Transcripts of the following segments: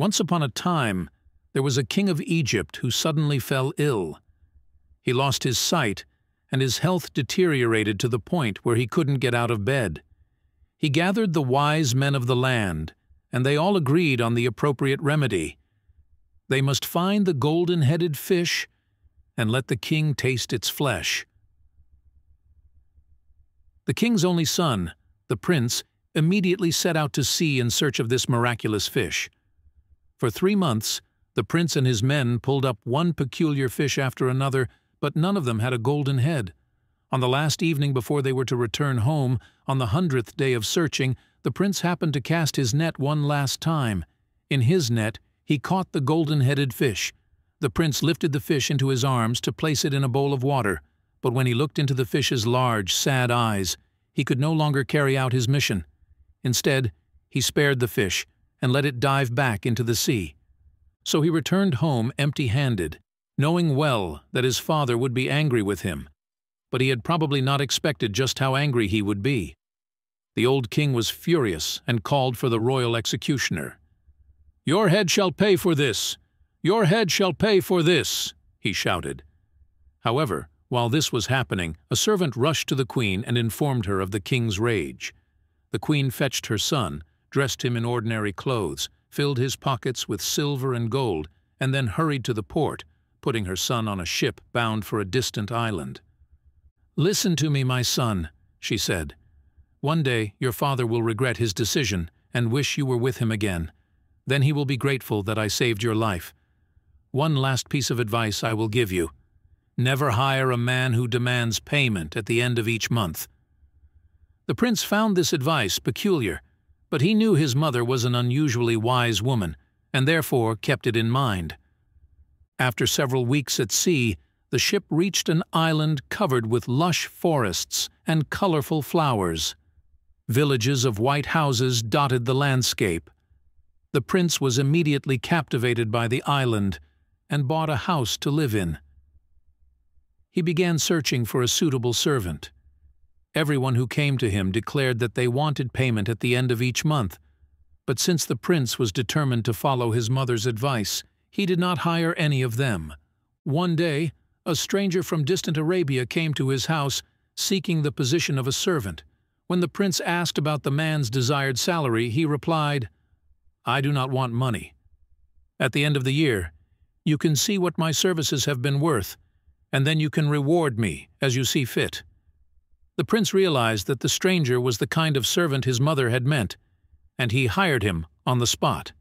Once upon a time, there was a king of Egypt who suddenly fell ill. He lost his sight, and his health deteriorated to the point where he couldn't get out of bed. He gathered the wise men of the land, and they all agreed on the appropriate remedy. They must find the golden-headed fish and let the king taste its flesh. The king's only son, the prince, immediately set out to sea in search of this miraculous fish. For three months, the prince and his men pulled up one peculiar fish after another, but none of them had a golden head. On the last evening before they were to return home, on the hundredth day of searching, the prince happened to cast his net one last time. In his net, he caught the golden-headed fish. The prince lifted the fish into his arms to place it in a bowl of water, but when he looked into the fish's large, sad eyes, he could no longer carry out his mission. Instead, he spared the fish and let it dive back into the sea. So he returned home empty-handed, knowing well that his father would be angry with him but he had probably not expected just how angry he would be. The old king was furious and called for the royal executioner. Your head shall pay for this! Your head shall pay for this! he shouted. However, while this was happening, a servant rushed to the queen and informed her of the king's rage. The queen fetched her son, dressed him in ordinary clothes, filled his pockets with silver and gold, and then hurried to the port, putting her son on a ship bound for a distant island. Listen to me, my son, she said. One day your father will regret his decision and wish you were with him again. Then he will be grateful that I saved your life. One last piece of advice I will give you. Never hire a man who demands payment at the end of each month. The prince found this advice peculiar, but he knew his mother was an unusually wise woman, and therefore kept it in mind. After several weeks at sea, the ship reached an island covered with lush forests and colorful flowers. Villages of white houses dotted the landscape. The prince was immediately captivated by the island and bought a house to live in. He began searching for a suitable servant. Everyone who came to him declared that they wanted payment at the end of each month, but since the prince was determined to follow his mother's advice, he did not hire any of them. One day, a stranger from distant Arabia came to his house, seeking the position of a servant. When the prince asked about the man's desired salary, he replied, I do not want money. At the end of the year, you can see what my services have been worth, and then you can reward me as you see fit. The prince realized that the stranger was the kind of servant his mother had meant, and he hired him on the spot.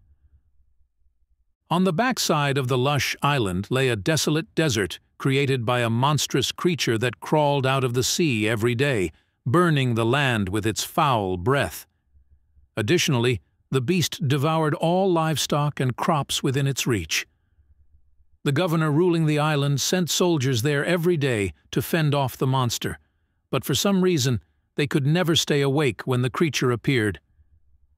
On the backside of the lush island lay a desolate desert created by a monstrous creature that crawled out of the sea every day, burning the land with its foul breath. Additionally, the beast devoured all livestock and crops within its reach. The governor ruling the island sent soldiers there every day to fend off the monster, but for some reason they could never stay awake when the creature appeared.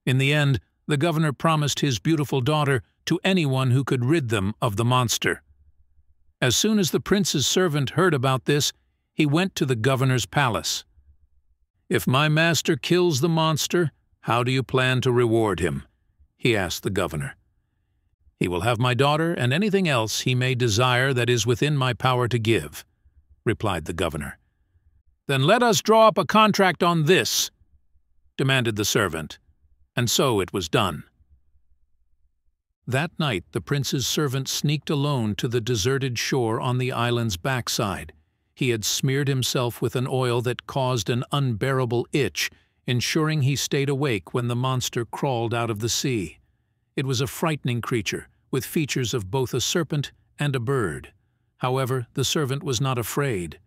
In the end, the governor promised his beautiful daughter to anyone who could rid them of the monster. As soon as the prince's servant heard about this, he went to the governor's palace. If my master kills the monster, how do you plan to reward him? he asked the governor. He will have my daughter and anything else he may desire that is within my power to give, replied the governor. Then let us draw up a contract on this, demanded the servant, and so it was done. That night the prince's servant sneaked alone to the deserted shore on the island's backside. He had smeared himself with an oil that caused an unbearable itch, ensuring he stayed awake when the monster crawled out of the sea. It was a frightening creature, with features of both a serpent and a bird. However, the servant was not afraid.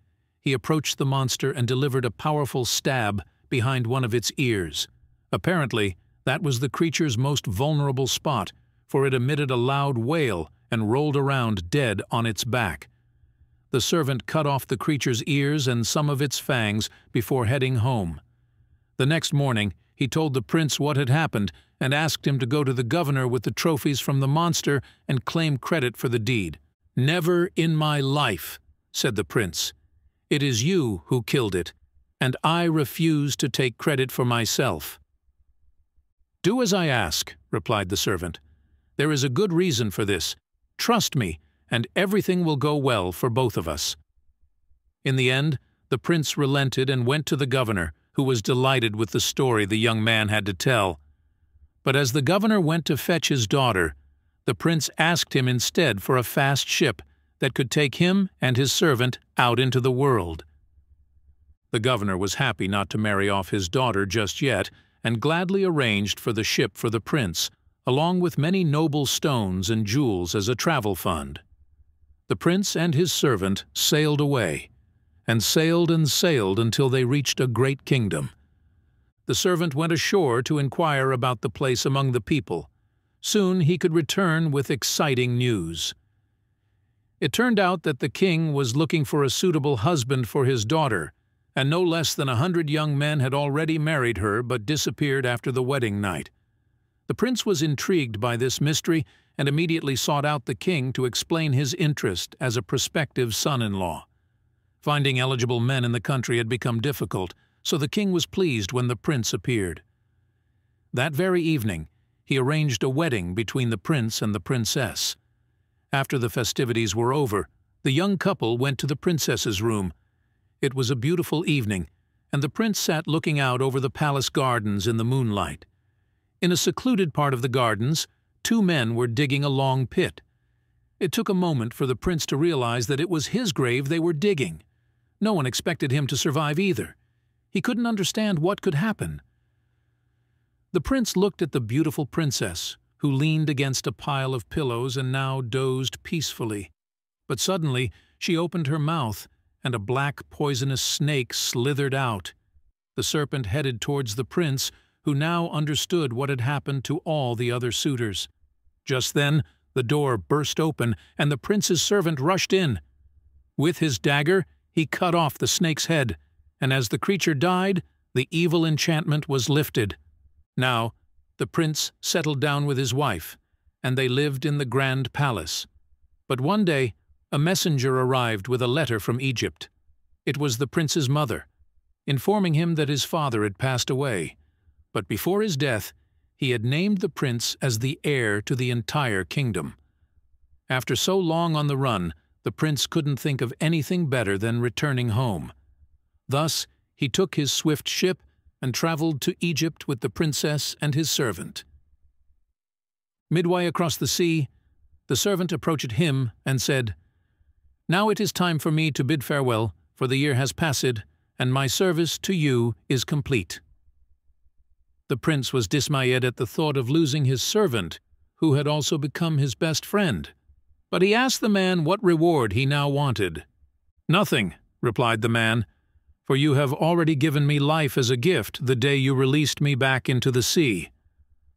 He approached the monster and delivered a powerful stab behind one of its ears. Apparently, that was the creature's most vulnerable spot, for it emitted a loud wail and rolled around dead on its back. The servant cut off the creature's ears and some of its fangs before heading home. The next morning, he told the prince what had happened and asked him to go to the governor with the trophies from the monster and claim credit for the deed. Never in my life, said the prince. It is you who killed it, and I refuse to take credit for myself. Do as I ask, replied the servant. There is a good reason for this. Trust me, and everything will go well for both of us. In the end, the prince relented and went to the governor, who was delighted with the story the young man had to tell. But as the governor went to fetch his daughter, the prince asked him instead for a fast ship that could take him and his servant out into the world. The governor was happy not to marry off his daughter just yet, and gladly arranged for the ship for the prince, along with many noble stones and jewels as a travel fund. The prince and his servant sailed away, and sailed and sailed until they reached a great kingdom. The servant went ashore to inquire about the place among the people. Soon he could return with exciting news. It turned out that the king was looking for a suitable husband for his daughter, and no less than a hundred young men had already married her but disappeared after the wedding night. The prince was intrigued by this mystery and immediately sought out the king to explain his interest as a prospective son-in-law. Finding eligible men in the country had become difficult, so the king was pleased when the prince appeared. That very evening, he arranged a wedding between the prince and the princess. After the festivities were over, the young couple went to the princess's room. It was a beautiful evening, and the prince sat looking out over the palace gardens in the moonlight. In a secluded part of the gardens, two men were digging a long pit. It took a moment for the prince to realize that it was his grave they were digging. No one expected him to survive either. He couldn't understand what could happen. The prince looked at the beautiful princess, who leaned against a pile of pillows and now dozed peacefully. But suddenly she opened her mouth, and a black poisonous snake slithered out. The serpent headed towards the prince, who now understood what had happened to all the other suitors. Just then, the door burst open, and the prince's servant rushed in. With his dagger, he cut off the snake's head, and as the creature died, the evil enchantment was lifted. Now, the prince settled down with his wife, and they lived in the grand palace. But one day, a messenger arrived with a letter from Egypt. It was the prince's mother, informing him that his father had passed away but before his death, he had named the prince as the heir to the entire kingdom. After so long on the run, the prince couldn't think of anything better than returning home. Thus, he took his swift ship and traveled to Egypt with the princess and his servant. Midway across the sea, the servant approached him and said, Now it is time for me to bid farewell, for the year has passed, and my service to you is complete. The prince was dismayed at the thought of losing his servant, who had also become his best friend. But he asked the man what reward he now wanted. Nothing, replied the man, for you have already given me life as a gift the day you released me back into the sea.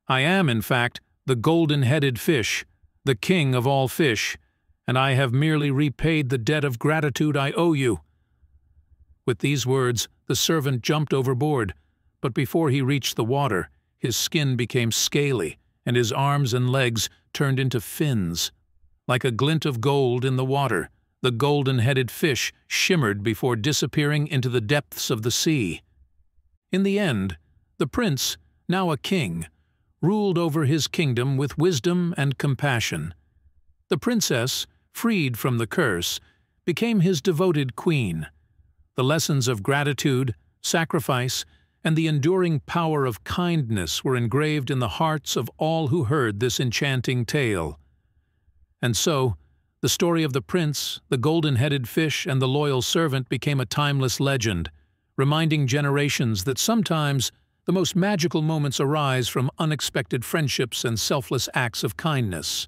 I am, in fact, the golden-headed fish, the king of all fish, and I have merely repaid the debt of gratitude I owe you. With these words, the servant jumped overboard, but before he reached the water, his skin became scaly, and his arms and legs turned into fins. Like a glint of gold in the water, the golden-headed fish shimmered before disappearing into the depths of the sea. In the end, the prince, now a king, ruled over his kingdom with wisdom and compassion. The princess, freed from the curse, became his devoted queen. The lessons of gratitude, sacrifice, and the enduring power of kindness were engraved in the hearts of all who heard this enchanting tale. And so, the story of the prince, the golden-headed fish, and the loyal servant became a timeless legend, reminding generations that sometimes the most magical moments arise from unexpected friendships and selfless acts of kindness.